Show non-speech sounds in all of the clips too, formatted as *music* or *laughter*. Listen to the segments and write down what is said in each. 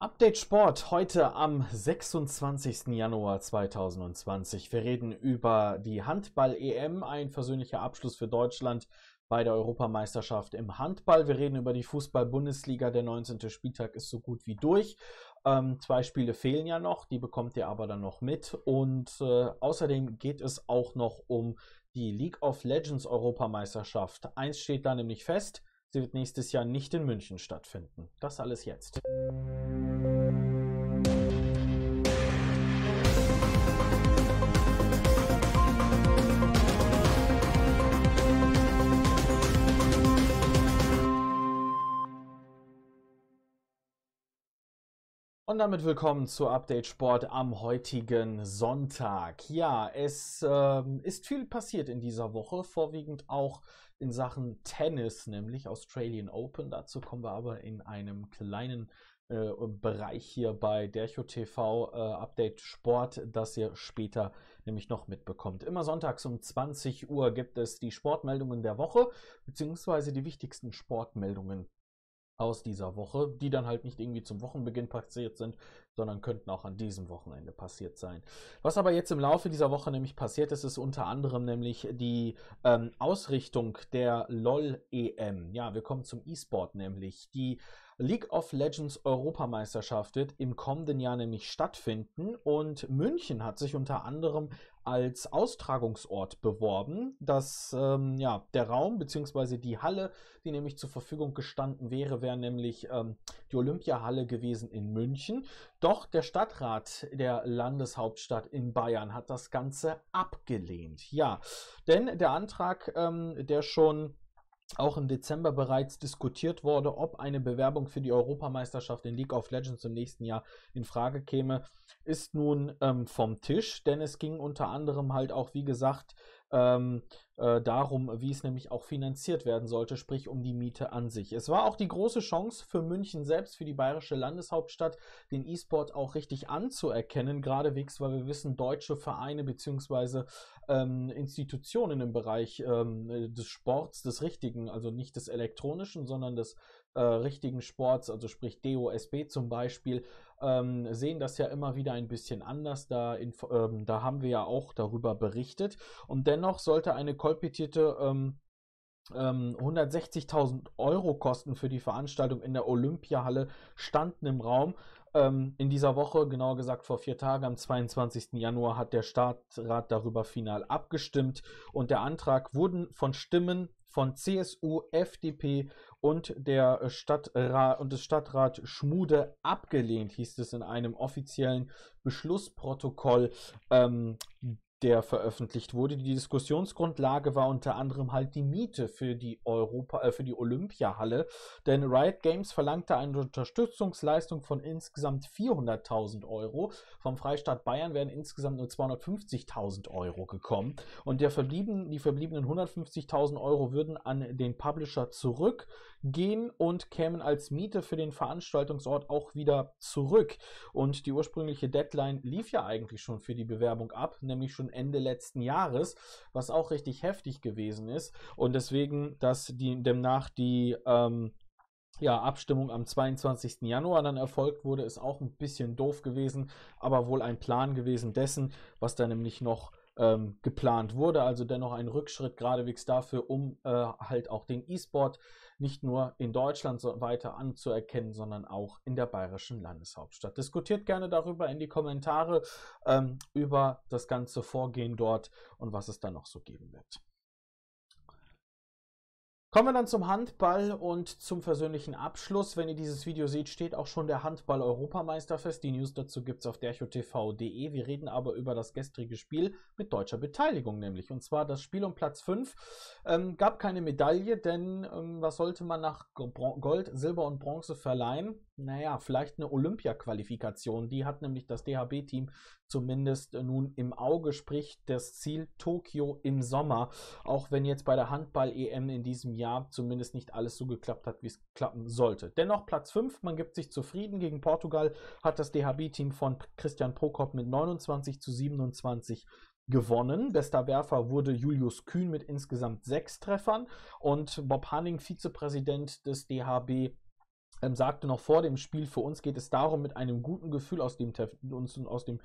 Update Sport heute am 26. Januar 2020. Wir reden über die Handball-EM, ein versöhnlicher Abschluss für Deutschland bei der Europameisterschaft im Handball. Wir reden über die Fußball-Bundesliga. Der 19. Spieltag ist so gut wie durch. Ähm, zwei Spiele fehlen ja noch, die bekommt ihr aber dann noch mit. Und äh, außerdem geht es auch noch um die League of Legends Europameisterschaft. Eins steht da nämlich fest. Sie wird nächstes Jahr nicht in München stattfinden. Das alles jetzt. Und damit willkommen zu Update Sport am heutigen Sonntag. Ja, es äh, ist viel passiert in dieser Woche, vorwiegend auch in Sachen Tennis, nämlich Australian Open. Dazu kommen wir aber in einem kleinen äh, Bereich hier bei Dercho TV äh, Update Sport, das ihr später nämlich noch mitbekommt. Immer sonntags um 20 Uhr gibt es die Sportmeldungen der Woche, beziehungsweise die wichtigsten Sportmeldungen aus dieser Woche, die dann halt nicht irgendwie zum Wochenbeginn passiert sind, sondern könnten auch an diesem Wochenende passiert sein. Was aber jetzt im Laufe dieser Woche nämlich passiert ist, ist unter anderem nämlich die ähm, Ausrichtung der LOL-EM. Ja, wir kommen zum E-Sport nämlich. Die League of Legends Europameisterschaft wird im kommenden Jahr nämlich stattfinden und München hat sich unter anderem als Austragungsort beworben. dass ähm, ja, der Raum bzw. die Halle, die nämlich zur Verfügung gestanden wäre, wäre nämlich ähm, die Olympiahalle gewesen in München. Doch der Stadtrat der Landeshauptstadt in Bayern hat das Ganze abgelehnt. Ja, denn der Antrag, ähm, der schon auch im Dezember bereits diskutiert wurde, ob eine Bewerbung für die Europameisterschaft in League of Legends im nächsten Jahr in Frage käme, ist nun ähm, vom Tisch, denn es ging unter anderem halt auch, wie gesagt, ähm, äh, darum, wie es nämlich auch finanziert werden sollte, sprich um die Miete an sich. Es war auch die große Chance für München selbst, für die bayerische Landeshauptstadt, den E-Sport auch richtig anzuerkennen, geradewegs, weil wir wissen, deutsche Vereine bzw. Ähm, Institutionen im Bereich ähm, des Sports, des richtigen, also nicht des elektronischen, sondern des äh, richtigen Sports, also sprich DOSB zum Beispiel, ähm, sehen das ja immer wieder ein bisschen anders. Da, ähm, da haben wir ja auch darüber berichtet. Und dennoch sollte eine kolportierte ähm, 160.000 ähm, Euro Kosten für die Veranstaltung in der Olympiahalle standen im Raum. Ähm, in dieser Woche, genauer gesagt vor vier Tagen, am 22. Januar, hat der Staatsrat darüber final abgestimmt und der Antrag wurde von Stimmen von CSU, FDP und der Stadtrat und des Stadtrat Schmude abgelehnt, hieß es in einem offiziellen Beschlussprotokoll. Ähm, der veröffentlicht wurde. Die Diskussionsgrundlage war unter anderem halt die Miete für die Europa, äh, für die Olympiahalle, denn Riot Games verlangte eine Unterstützungsleistung von insgesamt 400.000 Euro. Vom Freistaat Bayern wären insgesamt nur 250.000 Euro gekommen und der verblieben, die verbliebenen 150.000 Euro würden an den Publisher zurückgehen und kämen als Miete für den Veranstaltungsort auch wieder zurück. Und die ursprüngliche Deadline lief ja eigentlich schon für die Bewerbung ab, nämlich schon Ende letzten Jahres, was auch richtig heftig gewesen ist. Und deswegen, dass die, demnach die ähm, ja, Abstimmung am 22. Januar dann erfolgt wurde, ist auch ein bisschen doof gewesen, aber wohl ein Plan gewesen dessen, was da nämlich noch ähm, geplant wurde. Also dennoch ein Rückschritt geradewegs dafür, um äh, halt auch den E-Sport nicht nur in Deutschland so weiter anzuerkennen, sondern auch in der bayerischen Landeshauptstadt. Diskutiert gerne darüber in die Kommentare ähm, über das ganze Vorgehen dort und was es da noch so geben wird. Kommen wir dann zum Handball und zum versöhnlichen Abschluss. Wenn ihr dieses Video seht, steht auch schon der Handball-Europameister fest. Die News dazu gibt es auf derchotv.de. Wir reden aber über das gestrige Spiel mit deutscher Beteiligung nämlich. Und zwar das Spiel um Platz 5. Ähm, gab keine Medaille, denn ähm, was sollte man nach Gold, Silber und Bronze verleihen? Naja, vielleicht eine Olympia-Qualifikation. Die hat nämlich das DHB-Team zumindest nun im Auge, sprich das Ziel Tokio im Sommer. Auch wenn jetzt bei der Handball-EM in diesem Jahr zumindest nicht alles so geklappt hat, wie es klappen sollte. Dennoch Platz 5, man gibt sich zufrieden. Gegen Portugal hat das DHB-Team von Christian Prokop mit 29 zu 27 gewonnen. Bester Werfer wurde Julius Kühn mit insgesamt sechs Treffern und Bob Hanning, Vizepräsident des DHB, ähm, sagte noch vor dem Spiel, für uns geht es darum, mit einem guten Gefühl aus dem, uns aus dem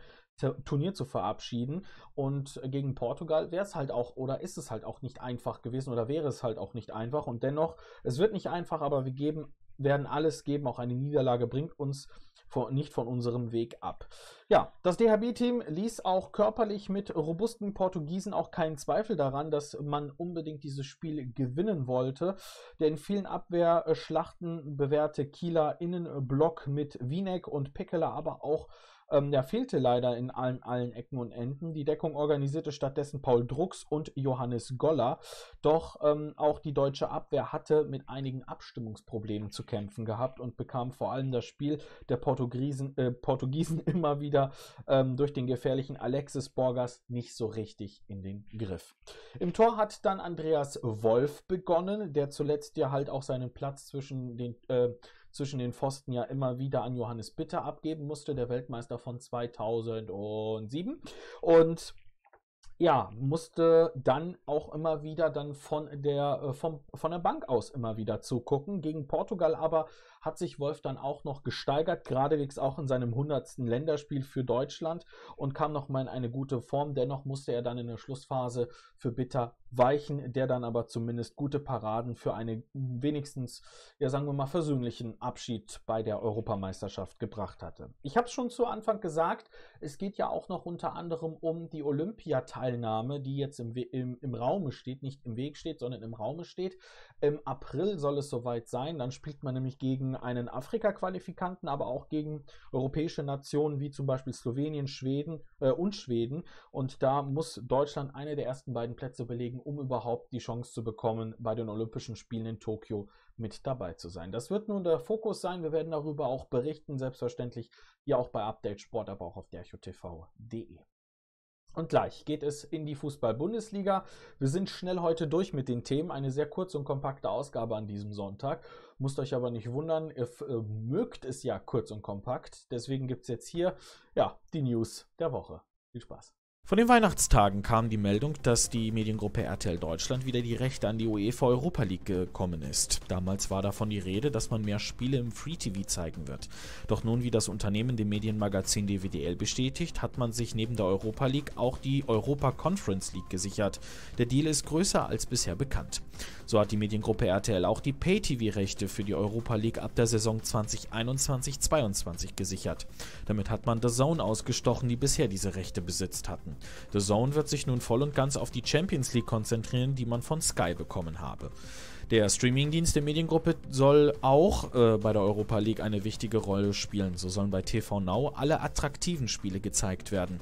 Turnier zu verabschieden. Und gegen Portugal wäre es halt auch, oder ist es halt auch nicht einfach gewesen, oder wäre es halt auch nicht einfach. Und dennoch, es wird nicht einfach, aber wir geben, werden alles geben. Auch eine Niederlage bringt uns von, nicht von unserem Weg ab. Ja, das DHB-Team ließ auch körperlich mit robusten Portugiesen auch keinen Zweifel daran, dass man unbedingt dieses Spiel gewinnen wollte. Der in vielen Abwehrschlachten bewährte Kieler Innenblock mit Wienek und Pekela, aber auch ähm, der fehlte leider in allen, allen Ecken und Enden. Die Deckung organisierte stattdessen Paul Drucks und Johannes Goller. Doch ähm, auch die deutsche Abwehr hatte mit einigen Abstimmungsproblemen zu kämpfen gehabt und bekam vor allem das Spiel der Portugiesen, äh, Portugiesen *laughs* immer wieder ähm, durch den gefährlichen Alexis Borgas nicht so richtig in den Griff. Im Tor hat dann Andreas Wolf begonnen, der zuletzt ja halt auch seinen Platz zwischen den äh, zwischen den Pfosten ja immer wieder an Johannes Bitter abgeben musste, der Weltmeister von 2007. Und ja, musste dann auch immer wieder dann von der, äh, vom, von der Bank aus immer wieder zugucken. Gegen Portugal aber hat sich Wolf dann auch noch gesteigert, geradewegs auch in seinem 100. Länderspiel für Deutschland und kam nochmal in eine gute Form. Dennoch musste er dann in der Schlussphase für Bitter weichen, der dann aber zumindest gute Paraden für einen wenigstens, ja sagen wir mal, versöhnlichen Abschied bei der Europameisterschaft gebracht hatte. Ich habe es schon zu Anfang gesagt, es geht ja auch noch unter anderem um die Olympiateilnahme, die jetzt im, im, im Raume steht, nicht im Weg steht, sondern im Raume steht. Im April soll es soweit sein, dann spielt man nämlich gegen einen Afrika-Qualifikanten, aber auch gegen europäische Nationen wie zum Beispiel Slowenien, Schweden äh, und Schweden und da muss Deutschland eine der ersten beiden Plätze belegen, um überhaupt die Chance zu bekommen, bei den Olympischen Spielen in Tokio mit dabei zu sein. Das wird nun der Fokus sein. Wir werden darüber auch berichten, selbstverständlich hier auch bei Update Sport, aber auch auf derchotv.de. Und gleich geht es in die Fußball-Bundesliga. Wir sind schnell heute durch mit den Themen. Eine sehr kurze und kompakte Ausgabe an diesem Sonntag. Musst euch aber nicht wundern, ihr äh, mögt es ja kurz und kompakt. Deswegen gibt es jetzt hier ja, die News der Woche. Viel Spaß. Von den Weihnachtstagen kam die Meldung, dass die Mediengruppe RTL Deutschland wieder die Rechte an die UEFA Europa League gekommen ist. Damals war davon die Rede, dass man mehr Spiele im Free TV zeigen wird. Doch nun, wie das Unternehmen dem Medienmagazin DWDL bestätigt, hat man sich neben der Europa League auch die Europa Conference League gesichert. Der Deal ist größer als bisher bekannt. So hat die Mediengruppe RTL auch die Pay-TV-Rechte für die Europa League ab der Saison 2021-22 gesichert. Damit hat man The Zone ausgestochen, die bisher diese Rechte besitzt hatten. The Zone wird sich nun voll und ganz auf die Champions League konzentrieren, die man von Sky bekommen habe. Der Streamingdienst der Mediengruppe soll auch äh, bei der Europa League eine wichtige Rolle spielen. So sollen bei TV Now alle attraktiven Spiele gezeigt werden.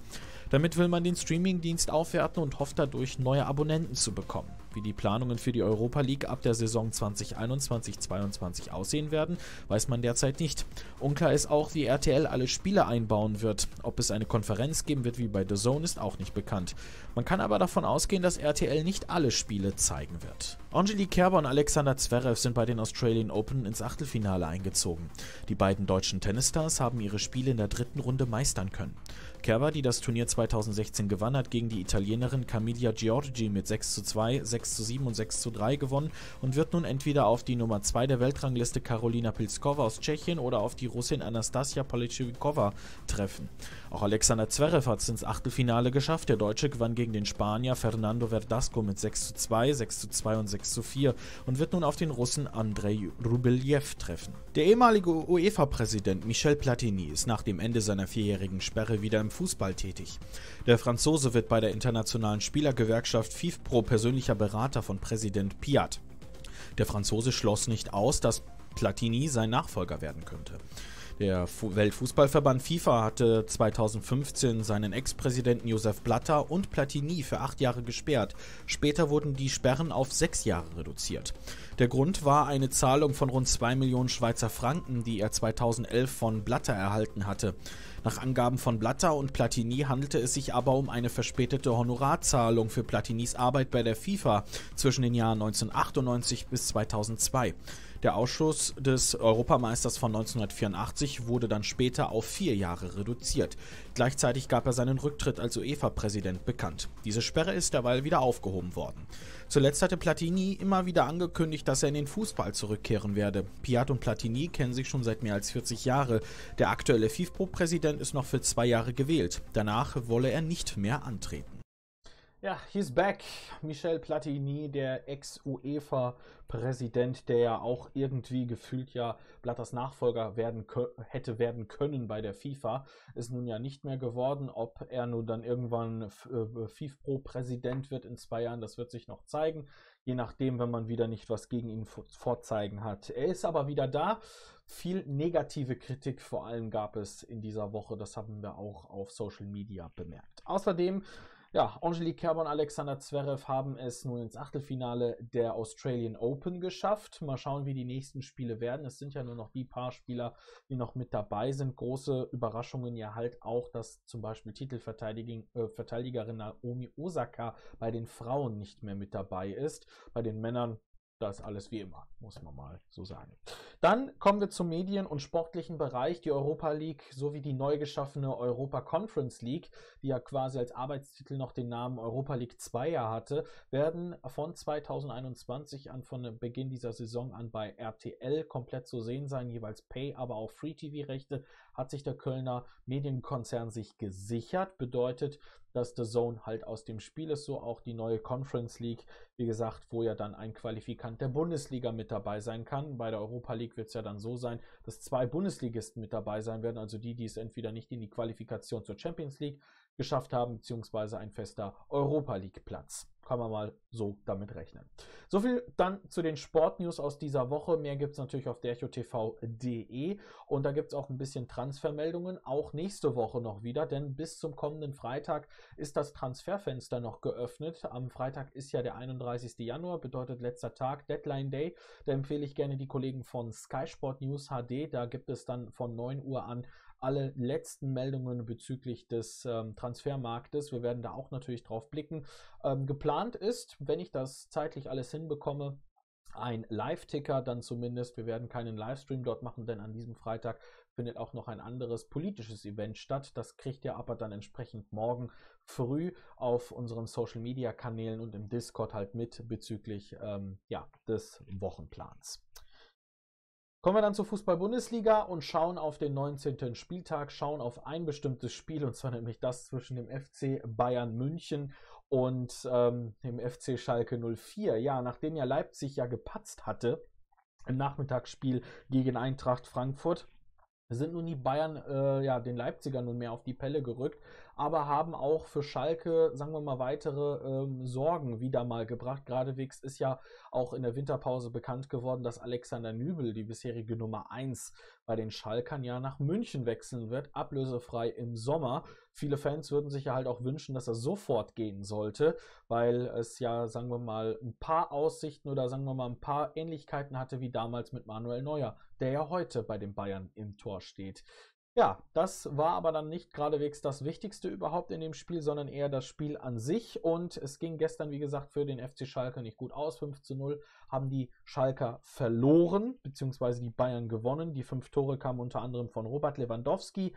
Damit will man den Streamingdienst aufwerten und hofft dadurch, neue Abonnenten zu bekommen. Wie die Planungen für die Europa League ab der Saison 2021-22 aussehen werden, weiß man derzeit nicht. Unklar ist auch, wie RTL alle Spiele einbauen wird. Ob es eine Konferenz geben wird wie bei The Zone ist auch nicht bekannt. Man kann aber davon ausgehen, dass RTL nicht alle Spiele zeigen wird. Angelique Kerber und Alexander Zverev sind bei den Australian Open ins Achtelfinale eingezogen. Die beiden deutschen Tennisstars haben ihre Spiele in der dritten Runde meistern können. Kerber, die das Turnier 2016 gewann, hat gegen die Italienerin Camilla Giorgi mit 6 zu 2, 6 zu 7 und 6 zu 3 gewonnen und wird nun entweder auf die Nummer 2 der Weltrangliste Karolina Pilskova aus Tschechien oder auf die Russin Anastasia Polichikova treffen. Auch Alexander Zverev hat es ins Achtelfinale geschafft. Der Deutsche gewann gegen den Spanier Fernando Verdasco mit 6 zu 2, 6 zu 2 und 6 zu 4 und wird nun auf den Russen Andrei Rubeljew treffen. Der ehemalige UEFA-Präsident Michel Platini ist nach dem Ende seiner vierjährigen Sperre wieder im Fußball tätig. Der Franzose wird bei der internationalen Spielergewerkschaft FIFPro persönlicher Berater von Präsident Piat. Der Franzose schloss nicht aus, dass Platini sein Nachfolger werden könnte. Der Weltfußballverband FIFA hatte 2015 seinen Ex-Präsidenten Josef Blatter und Platini für acht Jahre gesperrt. Später wurden die Sperren auf sechs Jahre reduziert. Der Grund war eine Zahlung von rund 2 Millionen Schweizer Franken, die er 2011 von Blatter erhalten hatte. Nach Angaben von Blatter und Platini handelte es sich aber um eine verspätete Honorarzahlung für Platinis Arbeit bei der FIFA zwischen den Jahren 1998 bis 2002. Der Ausschuss des Europameisters von 1984 wurde dann später auf vier Jahre reduziert. Gleichzeitig gab er seinen Rücktritt als UEFA-Präsident bekannt. Diese Sperre ist derweil wieder aufgehoben worden. Zuletzt hatte Platini immer wieder angekündigt, dass er in den Fußball zurückkehren werde. Piat und Platini kennen sich schon seit mehr als 40 Jahren. Der aktuelle FIFPro-Präsident ist noch für zwei Jahre gewählt. Danach wolle er nicht mehr antreten. Ja, he's back. Michel Platini, der Ex-UEFA-Präsident, der ja auch irgendwie gefühlt ja Blatters Nachfolger werden hätte werden können bei der FIFA, ist nun ja nicht mehr geworden. Ob er nun dann irgendwann äh, FIFPro-Präsident wird in zwei Jahren, das wird sich noch zeigen. Je nachdem, wenn man wieder nicht was gegen ihn vorzeigen hat. Er ist aber wieder da. Viel negative Kritik vor allem gab es in dieser Woche. Das haben wir auch auf Social Media bemerkt. Außerdem ja, Angelique Kerber und Alexander Zverev haben es nun ins Achtelfinale der Australian Open geschafft. Mal schauen, wie die nächsten Spiele werden. Es sind ja nur noch die paar Spieler, die noch mit dabei sind. Große Überraschungen ja halt auch, dass zum Beispiel Titelverteidigerin äh, Naomi Osaka bei den Frauen nicht mehr mit dabei ist. Bei den Männern das alles wie immer, muss man mal so sagen. Dann kommen wir zum Medien- und sportlichen Bereich. Die Europa League sowie die neu geschaffene Europa Conference League, die ja quasi als Arbeitstitel noch den Namen Europa League 2 ja hatte, werden von 2021 an, von Beginn dieser Saison an bei RTL komplett zu sehen sein, jeweils Pay, aber auch Free-TV-Rechte hat sich der Kölner Medienkonzern sich gesichert. Bedeutet, dass The Zone halt aus dem Spiel ist, so auch die neue Conference League, wie gesagt, wo ja dann ein Qualifikant der Bundesliga mit dabei sein kann. Bei der Europa League wird es ja dann so sein, dass zwei Bundesligisten mit dabei sein werden, also die, die es entweder nicht in die Qualifikation zur Champions League geschafft haben, beziehungsweise ein fester Europa League Platz kann man mal so damit rechnen. So viel dann zu den Sportnews aus dieser Woche. Mehr gibt es natürlich auf derchotv.de und da gibt es auch ein bisschen Transfermeldungen, auch nächste Woche noch wieder, denn bis zum kommenden Freitag ist das Transferfenster noch geöffnet. Am Freitag ist ja der 31. Januar, bedeutet letzter Tag, Deadline Day. Da empfehle ich gerne die Kollegen von Sky Sport News HD. Da gibt es dann von 9 Uhr an alle letzten Meldungen bezüglich des ähm, Transfermarktes. Wir werden da auch natürlich drauf blicken. Ähm, geplant ist, wenn ich das zeitlich alles hinbekomme, ein Live-Ticker dann zumindest. Wir werden keinen Livestream dort machen, denn an diesem Freitag findet auch noch ein anderes politisches Event statt. Das kriegt ihr aber dann entsprechend morgen früh auf unseren Social Media Kanälen und im Discord halt mit bezüglich ähm, ja, des Wochenplans. Kommen wir dann zur Fußball-Bundesliga und schauen auf den 19. Spieltag, schauen auf ein bestimmtes Spiel, und zwar nämlich das zwischen dem FC Bayern München und ähm, dem FC Schalke 04. Ja, nachdem ja Leipzig ja gepatzt hatte im Nachmittagsspiel gegen Eintracht Frankfurt, sind nun die Bayern äh, ja den Leipzigern nun mehr auf die Pelle gerückt, aber haben auch für Schalke, sagen wir mal, weitere ähm, Sorgen wieder mal gebracht. Geradewegs ist ja auch in der Winterpause bekannt geworden, dass Alexander Nübel, die bisherige Nummer 1 bei den Schalkern, ja nach München wechseln wird, ablösefrei im Sommer. Viele Fans würden sich ja halt auch wünschen, dass er sofort gehen sollte, weil es ja, sagen wir mal, ein paar Aussichten oder sagen wir mal ein paar Ähnlichkeiten hatte wie damals mit Manuel Neuer, der ja heute bei den Bayern im Tor steht. Ja, das war aber dann nicht geradewegs das Wichtigste überhaupt in dem Spiel, sondern eher das Spiel an sich. Und es ging gestern, wie gesagt, für den FC Schalke nicht gut aus. 5 zu 0 haben die Schalker verloren, beziehungsweise die Bayern gewonnen. Die fünf Tore kamen unter anderem von Robert Lewandowski,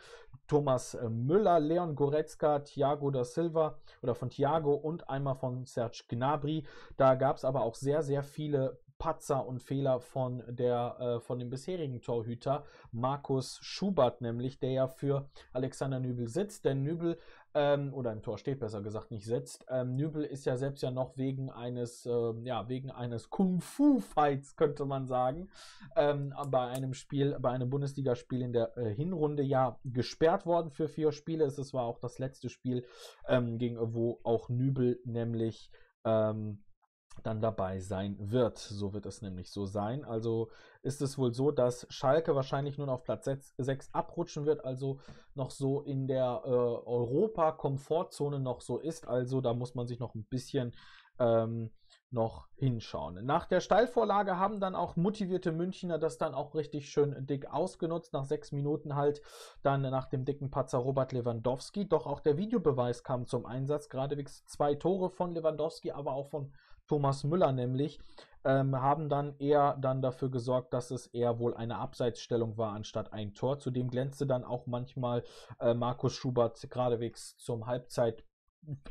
Thomas äh, Müller, Leon Goretzka, Thiago da Silva oder von Thiago und einmal von Serge Gnabry. Da gab es aber auch sehr, sehr viele Patzer und Fehler von, der, äh, von dem bisherigen Torhüter Markus Schubert, nämlich der ja für Alexander Nübel sitzt. Denn Nübel, ähm, oder im Tor steht besser gesagt, nicht sitzt. Ähm, Nübel ist ja selbst ja noch wegen eines, äh, ja, wegen eines Kung-Fu-Fights, könnte man sagen, ähm, bei einem Spiel, bei einem Bundesligaspiel in der äh, Hinrunde ja gesperrt worden für vier Spiele. Es war auch das letzte Spiel, ähm, gegen, wo auch Nübel nämlich ähm, dann dabei sein wird. So wird es nämlich so sein. Also ist es wohl so, dass Schalke wahrscheinlich nun auf Platz 6 abrutschen wird, also noch so in der äh, Europa-Komfortzone noch so ist. Also da muss man sich noch ein bisschen ähm, noch hinschauen. Nach der Steilvorlage haben dann auch motivierte Münchner das dann auch richtig schön dick ausgenutzt. Nach sechs Minuten halt dann nach dem dicken Patzer Robert Lewandowski. Doch auch der Videobeweis kam zum Einsatz. Geradewegs zwei Tore von Lewandowski, aber auch von Thomas Müller nämlich, ähm, haben dann eher dann dafür gesorgt, dass es eher wohl eine Abseitsstellung war anstatt ein Tor. Zudem glänzte dann auch manchmal äh, Markus Schubert geradewegs zum Halbzeit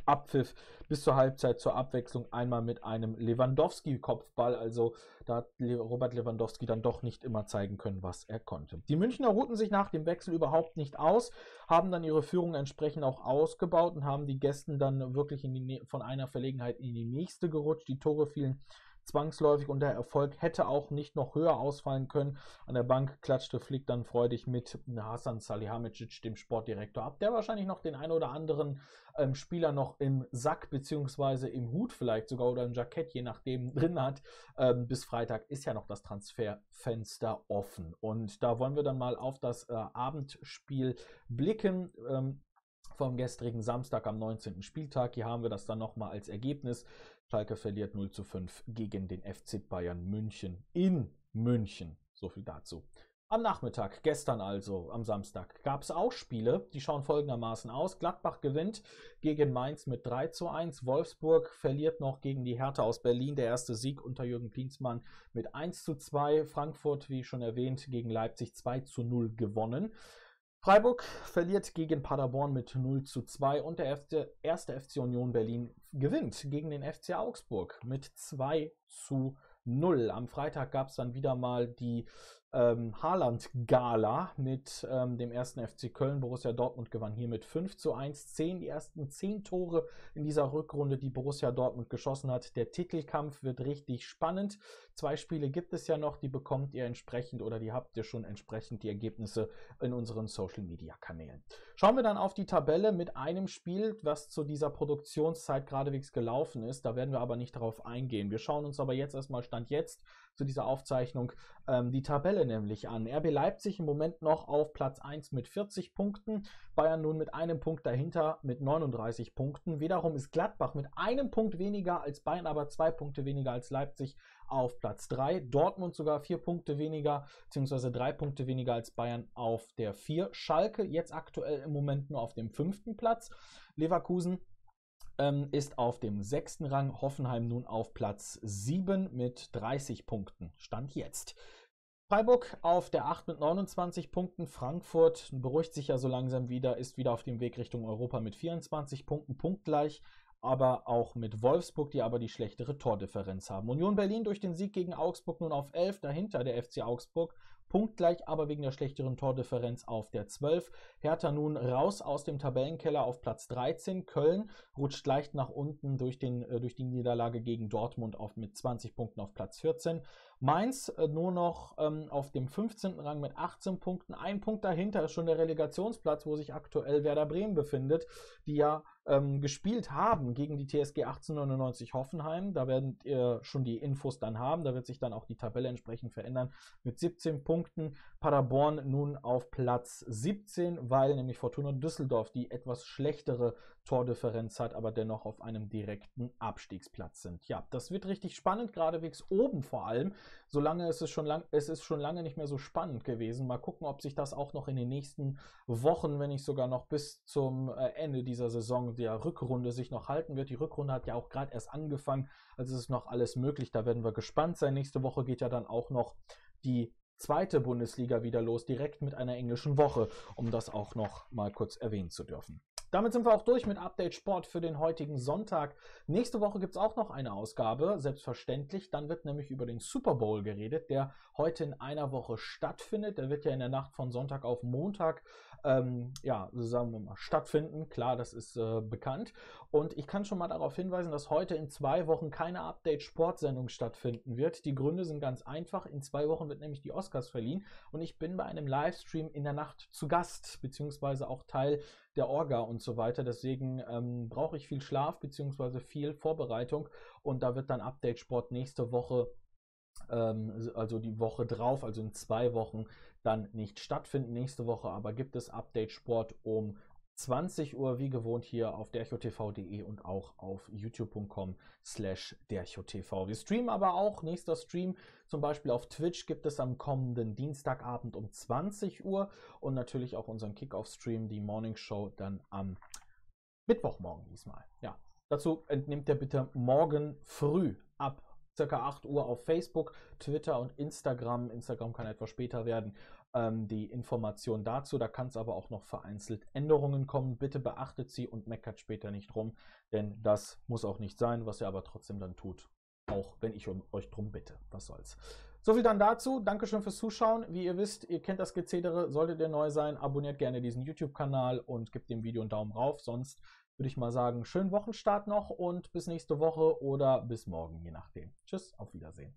Abpfiff bis zur Halbzeit zur Abwechslung einmal mit einem Lewandowski-Kopfball. Also da hat Robert Lewandowski dann doch nicht immer zeigen können, was er konnte. Die Münchner ruhten sich nach dem Wechsel überhaupt nicht aus, haben dann ihre Führung entsprechend auch ausgebaut und haben die Gästen dann wirklich die, von einer Verlegenheit in die nächste gerutscht. Die Tore fielen zwangsläufig und der Erfolg hätte auch nicht noch höher ausfallen können. An der Bank klatschte Flick dann freudig mit Hasan Salihamidzic, dem Sportdirektor, ab, der wahrscheinlich noch den ein oder anderen ähm, Spieler noch im Sack beziehungsweise im Hut vielleicht sogar oder im Jackett, je nachdem, *laughs* drin hat. Ähm, bis Freitag ist ja noch das Transferfenster offen. Und da wollen wir dann mal auf das äh, Abendspiel blicken. Ähm, vom gestrigen Samstag am 19. Spieltag. Hier haben wir das dann nochmal als Ergebnis. Schalke verliert 0 zu 5 gegen den FC Bayern München in München. So viel dazu. Am Nachmittag, gestern also, am Samstag, gab es auch Spiele, die schauen folgendermaßen aus. Gladbach gewinnt gegen Mainz mit 3 zu 1. Wolfsburg verliert noch gegen die Hertha aus Berlin. Der erste Sieg unter Jürgen Klinsmann mit 1 zu 2. Frankfurt, wie schon erwähnt, gegen Leipzig 2 zu 0 gewonnen. Freiburg verliert gegen Paderborn mit 0 zu 2 und der erste FC Union Berlin gewinnt gegen den FC Augsburg mit 2 zu 0. Am Freitag gab es dann wieder mal die ähm, Haaland-Gala mit ähm, dem ersten FC Köln. Borussia Dortmund gewann hier mit 5 zu 1. 10, die ersten 10 Tore in dieser Rückrunde, die Borussia Dortmund geschossen hat. Der Titelkampf wird richtig spannend. Zwei Spiele gibt es ja noch, die bekommt ihr entsprechend oder die habt ihr schon entsprechend die Ergebnisse in unseren Social Media Kanälen. Schauen wir dann auf die Tabelle mit einem Spiel, was zu dieser Produktionszeit geradewegs gelaufen ist. Da werden wir aber nicht darauf eingehen. Wir schauen uns aber jetzt erstmal Stand jetzt zu dieser Aufzeichnung ähm, die Tabelle nämlich an. RB Leipzig im Moment noch auf Platz 1 mit 40 Punkten, Bayern nun mit einem Punkt dahinter mit 39 Punkten. Wiederum ist Gladbach mit einem Punkt weniger als Bayern, aber zwei Punkte weniger als Leipzig auf Platz 3. Dortmund sogar vier Punkte weniger, beziehungsweise drei Punkte weniger als Bayern auf der 4. Schalke jetzt aktuell im Moment nur auf dem fünften Platz. Leverkusen ähm, ist auf dem sechsten Rang, Hoffenheim nun auf Platz 7 mit 30 Punkten. Stand jetzt. Freiburg auf der 8 mit 29 Punkten. Frankfurt beruhigt sich ja so langsam wieder, ist wieder auf dem Weg Richtung Europa mit 24 Punkten, punktgleich, aber auch mit Wolfsburg, die aber die schlechtere Tordifferenz haben. Union Berlin durch den Sieg gegen Augsburg nun auf 11, dahinter der FC Augsburg punktgleich, aber wegen der schlechteren Tordifferenz auf der 12. Hertha nun raus aus dem Tabellenkeller auf Platz 13. Köln rutscht leicht nach unten durch, den, äh, durch die Niederlage gegen Dortmund auf, mit 20 Punkten auf Platz 14. Mainz äh, nur noch ähm, auf dem 15. Rang mit 18 Punkten. Ein Punkt dahinter ist schon der Relegationsplatz, wo sich aktuell Werder Bremen befindet, die ja ähm, gespielt haben gegen die TSG 1899 Hoffenheim. Da werdet ihr schon die Infos dann haben. Da wird sich dann auch die Tabelle entsprechend verändern. Mit 17 Punkten Paderborn nun auf Platz 17, weil nämlich Fortuna Düsseldorf die etwas schlechtere Tordifferenz hat, aber dennoch auf einem direkten Abstiegsplatz sind. Ja, das wird richtig spannend, geradewegs oben vor allem. Solange ist es schon lang, es ist schon lange nicht mehr so spannend gewesen. Mal gucken, ob sich das auch noch in den nächsten Wochen, wenn nicht sogar noch bis zum äh, Ende dieser Saison der Rückrunde sich noch halten wird. Die Rückrunde hat ja auch gerade erst angefangen, also ist noch alles möglich. Da werden wir gespannt sein. Nächste Woche geht ja dann auch noch die zweite Bundesliga wieder los, direkt mit einer englischen Woche, um das auch noch mal kurz erwähnen zu dürfen. Damit sind wir auch durch mit Update Sport für den heutigen Sonntag. Nächste Woche gibt es auch noch eine Ausgabe, selbstverständlich. Dann wird nämlich über den Super Bowl geredet, der heute in einer Woche stattfindet. Der wird ja in der Nacht von Sonntag auf Montag ähm, ja, sagen wir mal, stattfinden. Klar, das ist äh, bekannt. Und ich kann schon mal darauf hinweisen, dass heute in zwei Wochen keine Update-Sportsendung stattfinden wird. Die Gründe sind ganz einfach. In zwei Wochen wird nämlich die Oscars verliehen und ich bin bei einem Livestream in der Nacht zu Gast, beziehungsweise auch Teil der Orga und so weiter. Deswegen ähm, brauche ich viel Schlaf, beziehungsweise viel Vorbereitung und da wird dann Update Sport nächste Woche ähm, also die Woche drauf, also in zwei Wochen, dann nicht stattfinden. Nächste Woche aber gibt es Update Sport um 20 Uhr, wie gewohnt, hier auf derchotv.de und auch auf youtube.com slash derchotv. Wir streamen aber auch, nächster Stream zum Beispiel auf Twitch gibt es am kommenden Dienstagabend um 20 Uhr und natürlich auch unseren Kickoff-Stream, die Morning Show, dann am Mittwochmorgen diesmal. Ja, Dazu entnehmt ihr bitte morgen früh ab circa 8 Uhr auf Facebook, Twitter und Instagram. Instagram kann etwas später werden. Ähm, die Information dazu, da kann es aber auch noch vereinzelt Änderungen kommen. Bitte beachtet sie und meckert später nicht rum, denn das muss auch nicht sein, was ihr aber trotzdem dann tut. Auch wenn ich um euch drum bitte. Was soll's. So viel dann dazu. Dankeschön fürs Zuschauen. Wie ihr wisst, ihr kennt das Gezedere. Solltet ihr neu sein, abonniert gerne diesen YouTube-Kanal und gebt dem Video einen Daumen rauf. Sonst würde ich mal sagen, schönen Wochenstart noch und bis nächste Woche oder bis morgen, je nachdem. Tschüss, auf Wiedersehen.